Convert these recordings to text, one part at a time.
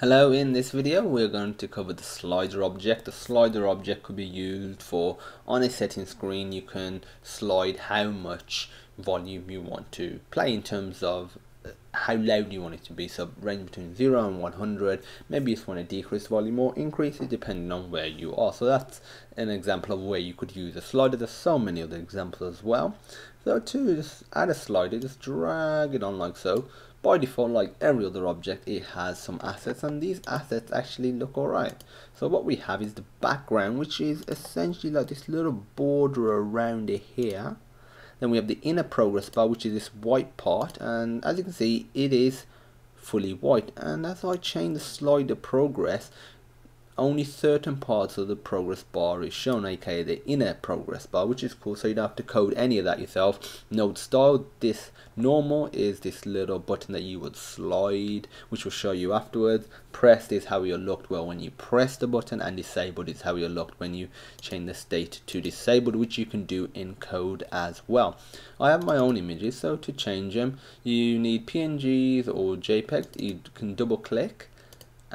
Hello, in this video we're going to cover the slider object. The slider object could be used for, on a setting screen you can slide how much volume you want to play in terms of uh, how loud you want it to be. So range between 0 and 100, maybe you just want to decrease volume or increase it depending on where you are. So that's an example of where you could use a slider. There's so many other examples as well. So to just add a slider, just drag it on like so by default like every other object it has some assets and these assets actually look alright. So what we have is the background which is essentially like this little border around it here. Then we have the inner progress bar which is this white part and as you can see it is fully white. And as I change the slider progress only certain parts of the progress bar is shown aka the inner progress bar which is cool so you don't have to code any of that yourself. Node style this normal is this little button that you would slide which will show you afterwards. Pressed is how you're locked. Well when you press the button and disabled is how you're locked. When you change the state to disabled which you can do in code as well. I have my own images so to change them you need PNGs or JPEG you can double click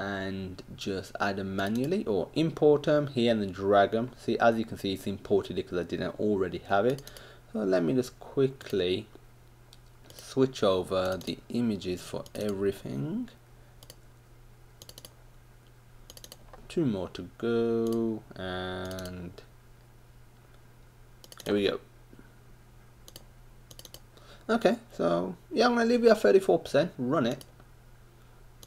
and just add them manually or import them here and then drag them see as you can see it's imported because I didn't already have it. So let me just quickly switch over the images for everything. Two more to go and here we go. Okay so yeah I'm gonna leave you at 34% run it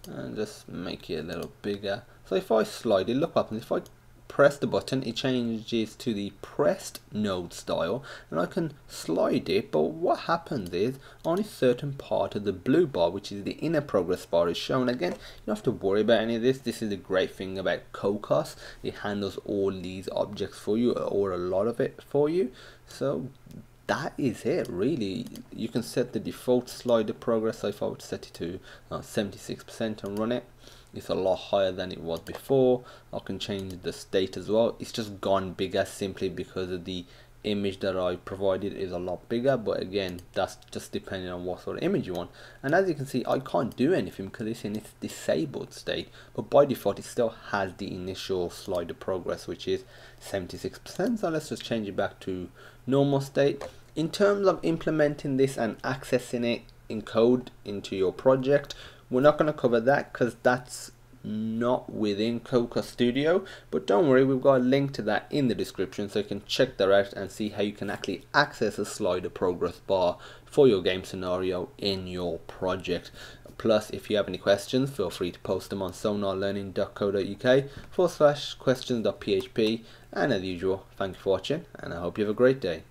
and just make it a little bigger. So if I slide it look up and if I press the button it changes to the pressed node style and I can slide it but what happens is only a certain part of the blue bar which is the inner progress bar is shown again. You don't have to worry about any of this. This is the great thing about Cocos. It handles all these objects for you or a lot of it for you. So that is it really. You can set the default slider progress so if I would set it to 76% uh, and run it it's a lot higher than it was before. I can change the state as well. It's just gone bigger simply because of the image that I provided is a lot bigger but again that's just depending on what sort of image you want. And as you can see I can't do anything because it's in its disabled state but by default it still has the initial slider progress which is 76% so let's just change it back to normal state. In terms of implementing this and accessing it in code into your project we're not going to cover that because that's not within Cocos Studio but don't worry we've got a link to that in the description so you can check that out and see how you can actually access a slider progress bar for your game scenario in your project. Plus if you have any questions feel free to post them on sonarlearning.co.uk forward slash questions.php and as usual thank you for watching and I hope you have a great day